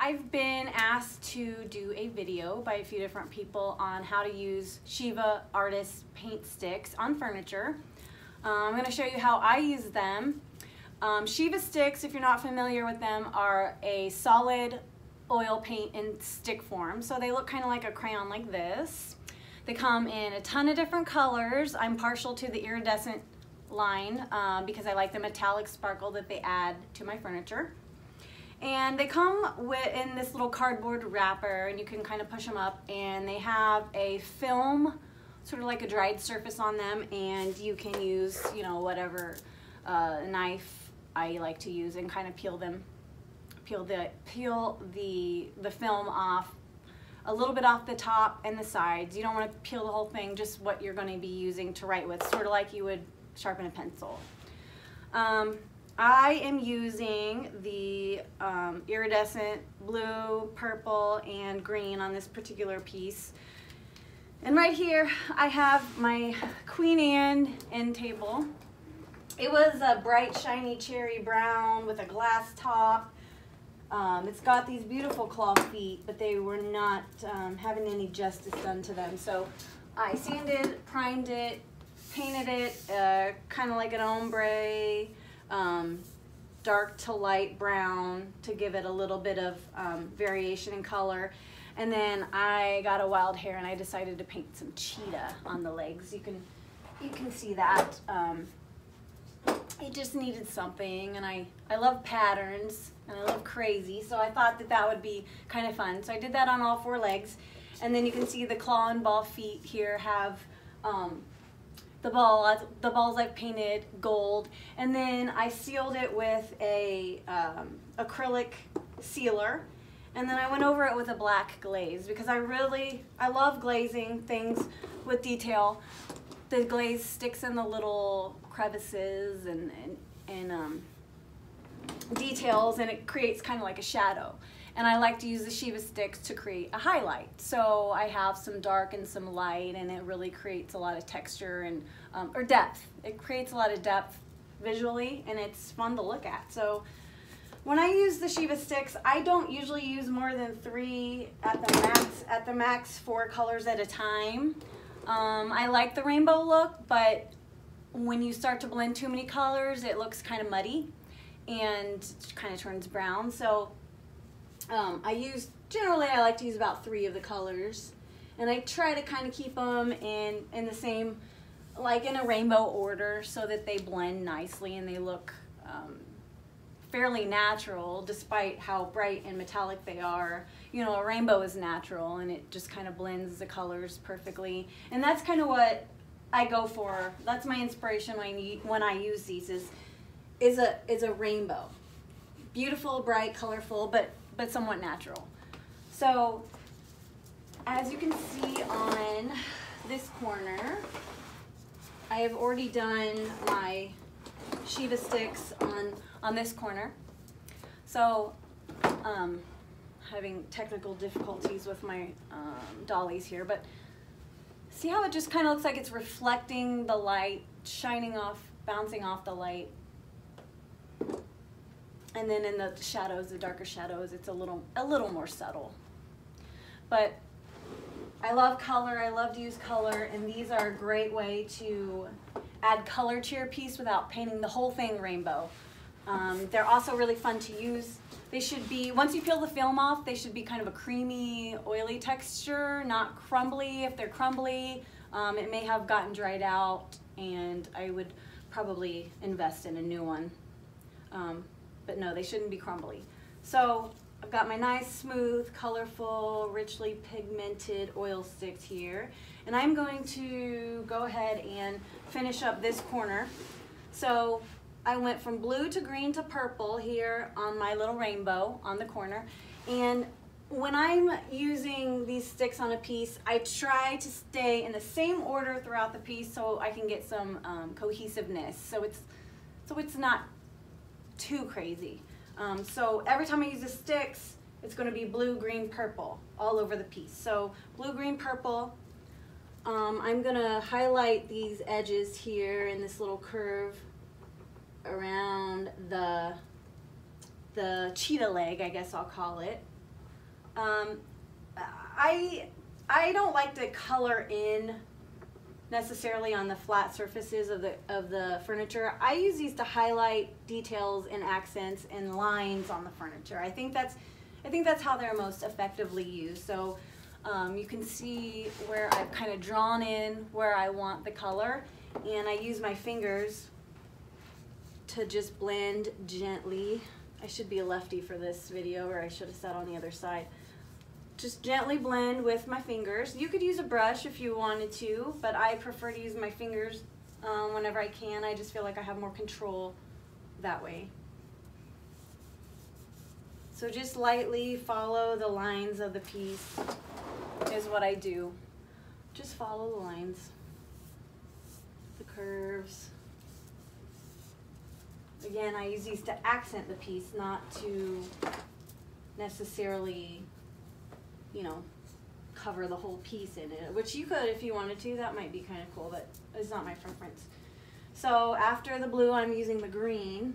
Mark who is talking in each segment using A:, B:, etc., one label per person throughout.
A: I've been asked to do a video by a few different people on how to use Shiva Artist paint sticks on furniture. Um, I'm going to show you how I use them. Um, Shiva sticks, if you're not familiar with them, are a solid oil paint in stick form. So they look kind of like a crayon like this. They come in a ton of different colors. I'm partial to the iridescent line um, because I like the metallic sparkle that they add to my furniture. And they come with, in this little cardboard wrapper and you can kind of push them up and they have a film, sort of like a dried surface on them and you can use, you know, whatever uh, knife I like to use and kind of peel them, peel the, peel the, the film off a little bit off the top and the sides. You don't want to peel the whole thing, just what you're going to be using to write with, sort of like you would sharpen a pencil. Um, I am using the um, iridescent blue, purple, and green on this particular piece. And right here, I have my Queen Anne end table. It was a bright, shiny cherry brown with a glass top. Um, it's got these beautiful claw feet, but they were not um, having any justice done to them. So I sanded, primed it, painted it uh, kind of like an ombre, um, dark to light brown to give it a little bit of um, variation in color. And then I got a wild hair and I decided to paint some cheetah on the legs. You can, you can see that. Um, it just needed something and I, I love patterns and I love crazy. So I thought that that would be kind of fun. So I did that on all four legs. And then you can see the claw and ball feet here have um, the ball, the balls I've painted gold, and then I sealed it with a um, acrylic sealer, and then I went over it with a black glaze because I really, I love glazing things with detail. The glaze sticks in the little crevices and, and, and um, details and it creates kind of like a shadow and I like to use the Shiva sticks to create a highlight. So I have some dark and some light and it really creates a lot of texture and um, or depth. It creates a lot of depth visually and it's fun to look at. So when I use the Shiva sticks, I don't usually use more than three at the max, at the max four colors at a time. Um, I like the rainbow look, but when you start to blend too many colors, it looks kind of muddy and kind of turns brown. So um, I use, generally I like to use about three of the colors. And I try to kind of keep them in, in the same, like in a rainbow order so that they blend nicely and they look um, fairly natural despite how bright and metallic they are. You know, a rainbow is natural and it just kind of blends the colors perfectly. And that's kind of what I go for. That's my inspiration when I, when I use these is, is, a, is a rainbow. Beautiful, bright, colorful, but but somewhat natural. So as you can see on this corner, I have already done my Shiva sticks on, on this corner. So um, having technical difficulties with my um, dollies here, but see how it just kind of looks like it's reflecting the light, shining off, bouncing off the light and then in the shadows, the darker shadows, it's a little, a little more subtle. But I love color, I love to use color, and these are a great way to add color to your piece without painting the whole thing rainbow. Um, they're also really fun to use. They should be, once you peel the film off, they should be kind of a creamy, oily texture, not crumbly. If they're crumbly, um, it may have gotten dried out, and I would probably invest in a new one. Um, but no, they shouldn't be crumbly. So I've got my nice, smooth, colorful, richly pigmented oil sticks here. And I'm going to go ahead and finish up this corner. So I went from blue to green to purple here on my little rainbow on the corner. And when I'm using these sticks on a piece, I try to stay in the same order throughout the piece so I can get some um, cohesiveness. So it's, so it's not too crazy. Um, so every time I use the sticks, it's going to be blue, green, purple all over the piece. So blue, green, purple. Um, I'm going to highlight these edges here in this little curve around the, the cheetah leg, I guess I'll call it. Um, I, I don't like to color in necessarily on the flat surfaces of the, of the furniture. I use these to highlight details and accents and lines on the furniture. I think that's, I think that's how they're most effectively used. So um, you can see where I've kind of drawn in where I want the color and I use my fingers to just blend gently. I should be a lefty for this video or I should have sat on the other side. Just gently blend with my fingers. You could use a brush if you wanted to, but I prefer to use my fingers um, whenever I can. I just feel like I have more control that way. So just lightly follow the lines of the piece is what I do. Just follow the lines, the curves. Again, I use these to accent the piece, not to necessarily, you know, cover the whole piece in it, which you could if you wanted to. That might be kind of cool, but it's not my preference. So after the blue, I'm using the green,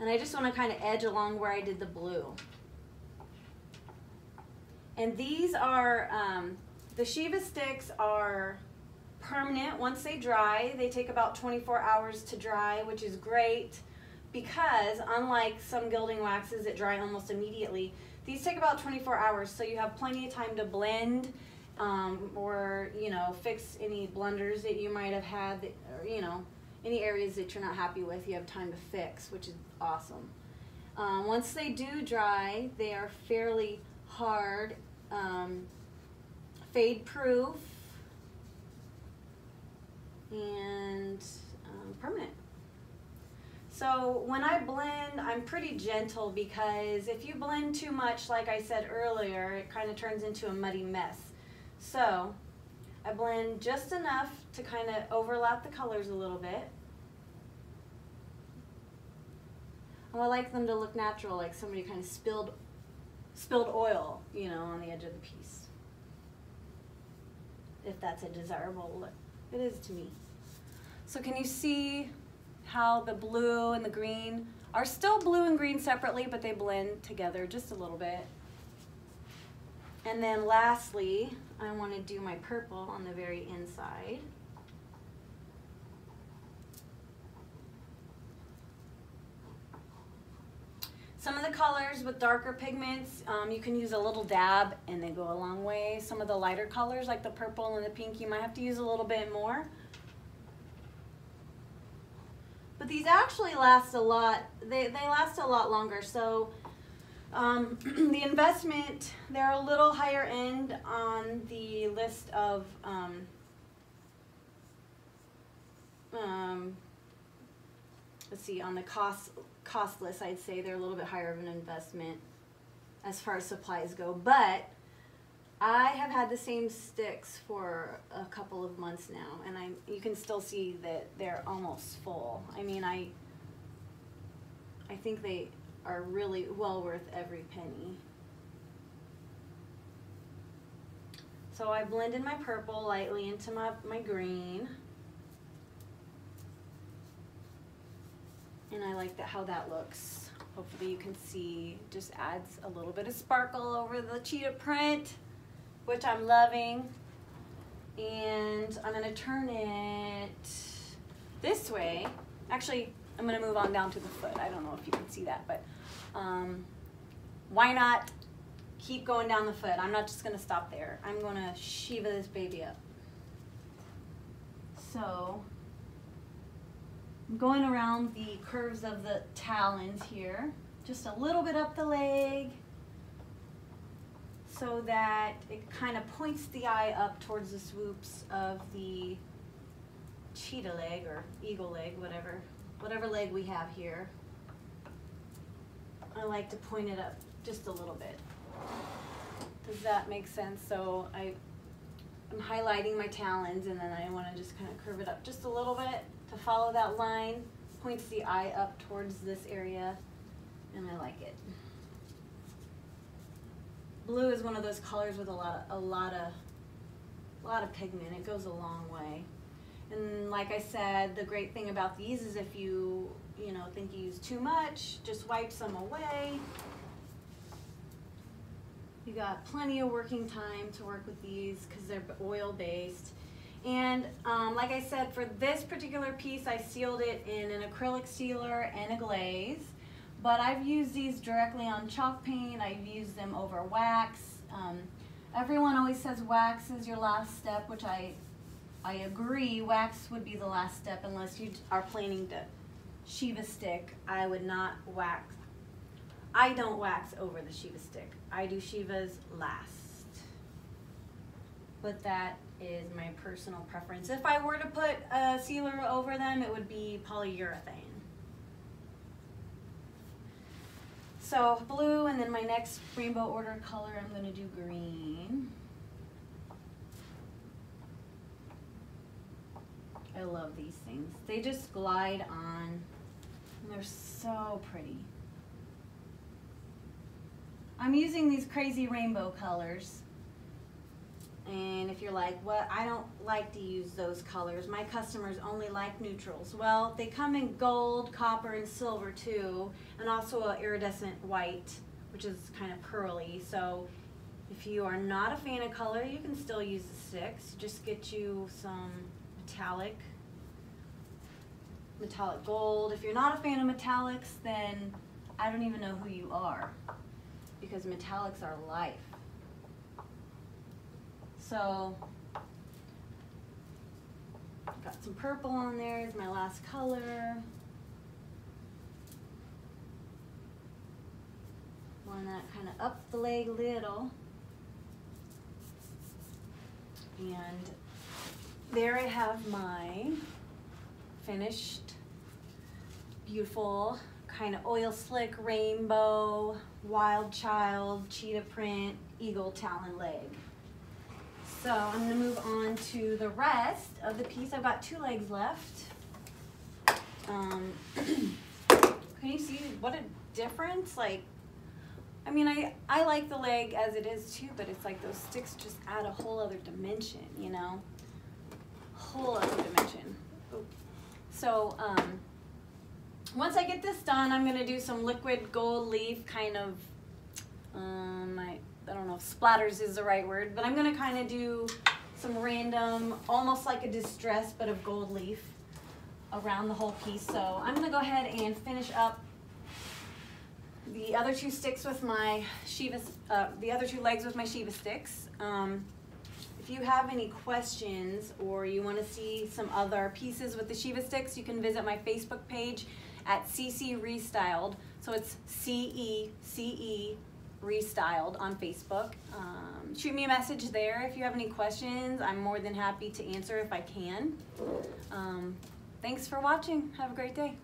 A: and I just want to kind of edge along where I did the blue. And these are, um, the Shiva sticks are permanent once they dry. They take about 24 hours to dry, which is great because unlike some gilding waxes that dry almost immediately, these take about 24 hours, so you have plenty of time to blend um, or, you know, fix any blunders that you might have had, that, or, you know, any areas that you're not happy with, you have time to fix, which is awesome. Um, once they do dry, they are fairly hard, um, fade proof, and um, permanent. So when I blend, I'm pretty gentle because if you blend too much, like I said earlier, it kind of turns into a muddy mess. So I blend just enough to kind of overlap the colors a little bit. Oh, I like them to look natural, like somebody kind of spilled, spilled oil, you know, on the edge of the piece. If that's a desirable look. It is to me. So can you see how the blue and the green are still blue and green separately, but they blend together just a little bit. And then lastly, I want to do my purple on the very inside. Some of the colors with darker pigments, um, you can use a little dab and they go a long way. Some of the lighter colors like the purple and the pink, you might have to use a little bit more. But these actually last a lot, they, they last a lot longer. So um, the investment, they're a little higher end on the list of um, um, let's see, on the cost, cost list, I'd say they're a little bit higher of an investment as far as supplies go. But I have had the same sticks for a couple of months now, and I you can still see that they're almost full. I mean, I I think they are really well worth every penny. So I blended my purple lightly into my, my green. And I like that how that looks. Hopefully you can see, just adds a little bit of sparkle over the cheetah print which I'm loving. And I'm gonna turn it this way. Actually, I'm gonna move on down to the foot. I don't know if you can see that, but um, why not keep going down the foot? I'm not just gonna stop there. I'm gonna Shiva this baby up. So, I'm going around the curves of the talons here. Just a little bit up the leg, so that it kind of points the eye up towards the swoops of the cheetah leg or eagle leg, whatever, whatever leg we have here. I like to point it up just a little bit. Does that make sense? So I, I'm highlighting my talons and then I want to just kind of curve it up just a little bit to follow that line. Points the eye up towards this area and I like it blue is one of those colors with a lot of, a lot of a lot of pigment. It goes a long way. And like I said, the great thing about these is if you, you know, think you use too much, just wipe some away. You got plenty of working time to work with these because they're oil based. And um, like I said, for this particular piece, I sealed it in an acrylic sealer and a glaze. But I've used these directly on chalk paint. I've used them over wax. Um, everyone always says wax is your last step, which I, I agree. Wax would be the last step unless you are planning to Shiva stick. I would not wax. I don't wax over the Shiva stick. I do Shivas last. But that is my personal preference. If I were to put a sealer over them, it would be polyurethane. So blue, and then my next rainbow order color, I'm gonna do green. I love these things. They just glide on, and they're so pretty. I'm using these crazy rainbow colors. And if you're like, well, I don't like to use those colors. My customers only like neutrals. Well, they come in gold, copper, and silver too, and also a iridescent white, which is kind of pearly. So if you are not a fan of color, you can still use the sticks. Just get you some metallic, metallic gold. If you're not a fan of metallics, then I don't even know who you are because metallics are life. So, got some purple on there is my last color. One that kind of up the leg a little. And there I have my finished, beautiful, kind of oil slick rainbow, wild child, cheetah print, eagle talon leg. So I'm gonna move on to the rest of the piece. I've got two legs left. Um, can you see what a difference? Like, I mean, I, I like the leg as it is too, but it's like those sticks just add a whole other dimension, you know? Whole other dimension. So, um, once I get this done, I'm gonna do some liquid gold leaf kind of, um, I, don't know if splatters is the right word, but I'm gonna kind of do some random, almost like a distress, but of gold leaf around the whole piece. So I'm gonna go ahead and finish up the other two sticks with my Shiva, uh, the other two legs with my Shiva sticks. Um, if you have any questions or you want to see some other pieces with the Shiva sticks, you can visit my Facebook page at CeCe Restyled. So it's C-E-C-E Restyled on Facebook. Um, shoot me a message there if you have any questions. I'm more than happy to answer if I can. Um, thanks for watching. Have a great day.